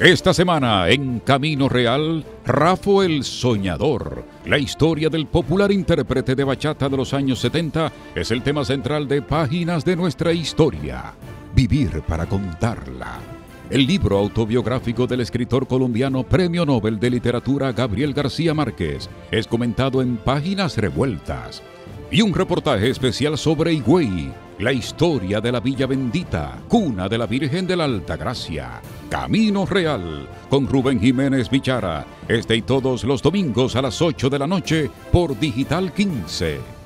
Esta semana en Camino Real, Rafo el Soñador. La historia del popular intérprete de bachata de los años 70 es el tema central de Páginas de nuestra historia. Vivir para contarla. El libro autobiográfico del escritor colombiano Premio Nobel de Literatura Gabriel García Márquez es comentado en Páginas Revueltas. Y un reportaje especial sobre Higüey, la historia de la Villa Bendita, cuna de la Virgen de la Alta Gracia. Camino Real, con Rubén Jiménez Bichara, este y todos los domingos a las 8 de la noche por Digital 15.